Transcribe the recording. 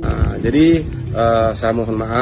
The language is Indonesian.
Ah, jadi eh, saya mohon maaf.